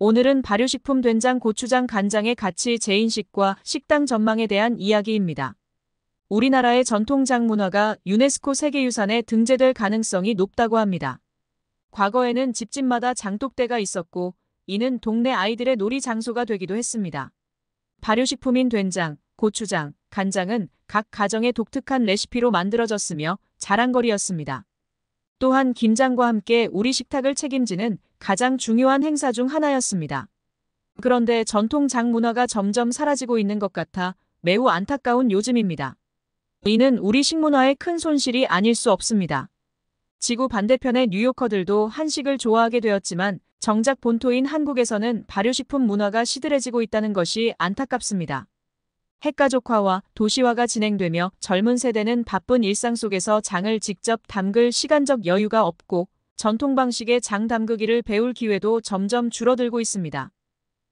오늘은 발효식품 된장, 고추장, 간장의 가치 재인식과 식당 전망에 대한 이야기입니다. 우리나라의 전통장 문화가 유네스코 세계유산에 등재될 가능성이 높다고 합니다. 과거에는 집집마다 장독대가 있었고 이는 동네 아이들의 놀이 장소가 되기도 했습니다. 발효식품인 된장, 고추장, 간장은 각 가정의 독특한 레시피로 만들어졌으며 자랑거리였습니다. 또한 김장과 함께 우리 식탁을 책임지는 가장 중요한 행사 중 하나였습니다. 그런데 전통 장 문화가 점점 사라지고 있는 것 같아 매우 안타까운 요즘입니다. 이는 우리 식문화의 큰 손실이 아닐 수 없습니다. 지구 반대편의 뉴요커들도 한식을 좋아하게 되었지만 정작 본토인 한국에서는 발효식품 문화가 시들해지고 있다는 것이 안타깝습니다. 핵가족화와 도시화가 진행되며 젊은 세대는 바쁜 일상 속에서 장을 직접 담글 시간적 여유가 없고 전통 방식의 장 담그기를 배울 기회도 점점 줄어들고 있습니다.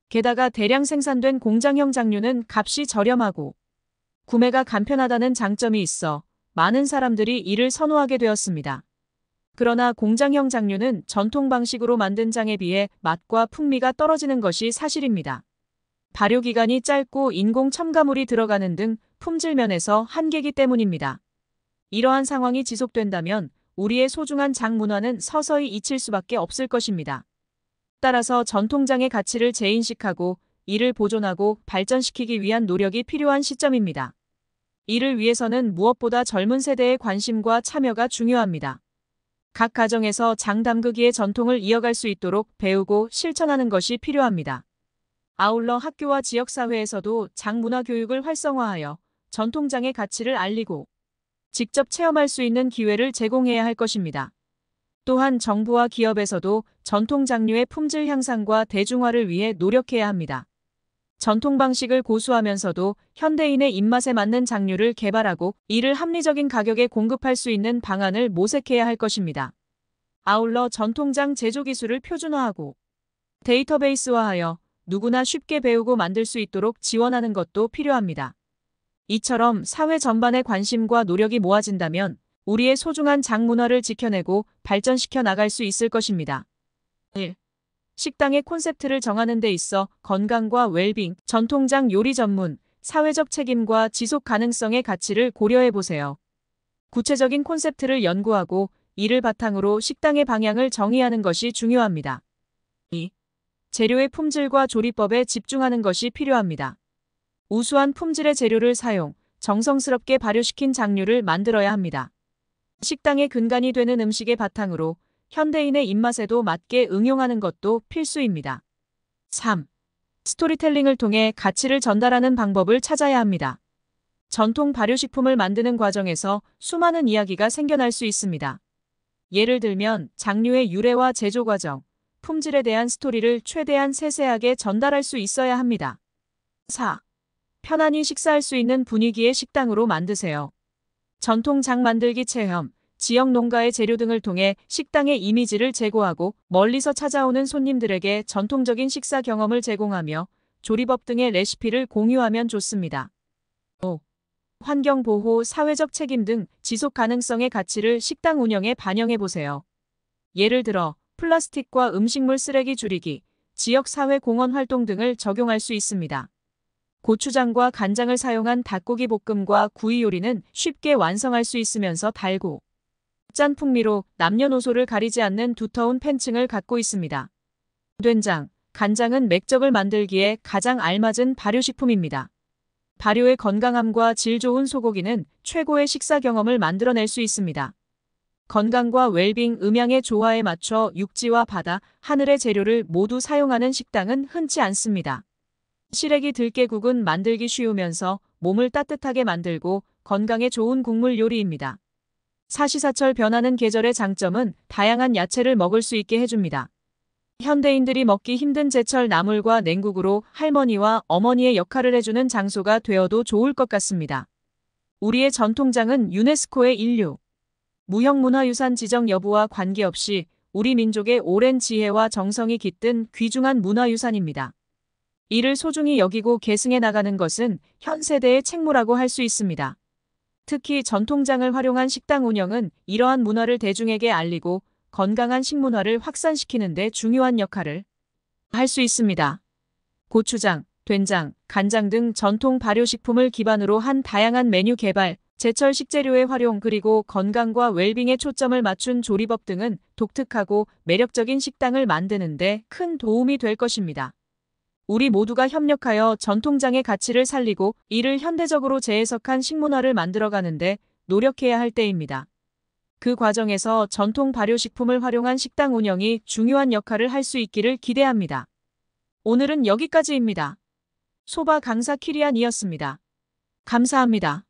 게다가 대량 생산된 공장형 장류는 값이 저렴하고 구매가 간편하다는 장점이 있어 많은 사람들이 이를 선호하게 되었습니다. 그러나 공장형 장류는 전통 방식으로 만든 장에 비해 맛과 풍미가 떨어지는 것이 사실입니다. 발효 기간이 짧고 인공 첨가물이 들어가는 등 품질 면에서 한계기 때문입니다. 이러한 상황이 지속된다면 우리의 소중한 장 문화는 서서히 잊힐 수밖에 없을 것입니다. 따라서 전통장의 가치를 재인식하고 이를 보존하고 발전시키기 위한 노력이 필요한 시점입니다. 이를 위해서는 무엇보다 젊은 세대의 관심과 참여가 중요합니다. 각 가정에서 장 담그기의 전통을 이어갈 수 있도록 배우고 실천하는 것이 필요합니다. 아울러 학교와 지역사회에서도 장 문화 교육을 활성화하여 전통장의 가치를 알리고 직접 체험할 수 있는 기회를 제공해야 할 것입니다. 또한 정부와 기업에서도 전통 장류의 품질 향상과 대중화를 위해 노력해야 합니다. 전통 방식을 고수하면서도 현대인의 입맛에 맞는 장류를 개발하고 이를 합리적인 가격에 공급할 수 있는 방안을 모색해야 할 것입니다. 아울러 전통장 제조 기술을 표준화하고 데이터베이스화하여 누구나 쉽게 배우고 만들 수 있도록 지원하는 것도 필요합니다. 이처럼 사회 전반의 관심과 노력이 모아진다면 우리의 소중한 장 문화를 지켜내고 발전시켜 나갈 수 있을 것입니다. 1. 식당의 콘셉트를 정하는 데 있어 건강과 웰빙, 전통장 요리 전문, 사회적 책임과 지속 가능성의 가치를 고려해 보세요. 구체적인 콘셉트를 연구하고 이를 바탕으로 식당의 방향을 정의하는 것이 중요합니다. 2. 재료의 품질과 조리법에 집중하는 것이 필요합니다. 우수한 품질의 재료를 사용, 정성스럽게 발효시킨 장류를 만들어야 합니다. 식당의 근간이 되는 음식의 바탕으로 현대인의 입맛에도 맞게 응용하는 것도 필수입니다. 3. 스토리텔링을 통해 가치를 전달하는 방법을 찾아야 합니다. 전통 발효식품을 만드는 과정에서 수많은 이야기가 생겨날 수 있습니다. 예를 들면 장류의 유래와 제조 과정, 품질에 대한 스토리를 최대한 세세하게 전달할 수 있어야 합니다. 4. 편안히 식사할 수 있는 분위기의 식당으로 만드세요. 전통 장 만들기 체험, 지역 농가의 재료 등을 통해 식당의 이미지를 제고하고 멀리서 찾아오는 손님들에게 전통적인 식사 경험을 제공하며 조리법 등의 레시피를 공유하면 좋습니다. 5. 환경보호, 사회적 책임 등 지속 가능성의 가치를 식당 운영에 반영해 보세요. 예를 들어 플라스틱과 음식물 쓰레기 줄이기, 지역사회 공헌 활동 등을 적용할 수 있습니다. 고추장과 간장을 사용한 닭고기 볶음과 구이 요리는 쉽게 완성할 수 있으면서 달고 짠 풍미로 남녀노소를 가리지 않는 두터운 팬층을 갖고 있습니다. 된장, 간장은 맥적을 만들기에 가장 알맞은 발효식품입니다. 발효의 건강함과 질 좋은 소고기는 최고의 식사 경험을 만들어낼 수 있습니다. 건강과 웰빙, 음양의 조화에 맞춰 육지와 바다, 하늘의 재료를 모두 사용하는 식당은 흔치 않습니다. 시래기 들깨국은 만들기 쉬우면서 몸을 따뜻하게 만들고 건강에 좋은 국물 요리입니다. 사시사철 변하는 계절의 장점은 다양한 야채를 먹을 수 있게 해줍니다. 현대인들이 먹기 힘든 제철 나물과 냉국으로 할머니와 어머니의 역할을 해주는 장소가 되어도 좋을 것 같습니다. 우리의 전통장은 유네스코의 인류, 무형문화유산 지정 여부와 관계없이 우리 민족의 오랜 지혜와 정성이 깃든 귀중한 문화유산입니다. 이를 소중히 여기고 계승해 나가는 것은 현 세대의 책무라고 할 수 있습니다. 특히 전통장을 활용한 식당 운영은 이러한 문화를 대중에게 알리고 건강한 식문화를 확산시키는 데 중요한 역할을 할 수 있습니다. 고추장, 된장, 간장 등 전통 발효식품을 기반으로 한 다양한 메뉴 개발, 제철 식재료의 활용 그리고 건강과 웰빙에 초점을 맞춘 조리법 등은 독특하고 매력적인 식당을 만드는 데 큰 도움이 될 것입니다. 우리 모두가 협력하여 전통장의 가치를 살리고 이를 현대적으로 재해석한 식문화를 만들어가는데 노력해야 할 때입니다. 그 과정에서 전통 발효식품을 활용한 식당 운영이 중요한 역할을 할 수 있기를 기대합니다. 오늘은 여기까지입니다. 소바 강사 키리안이었습니다. 감사합니다.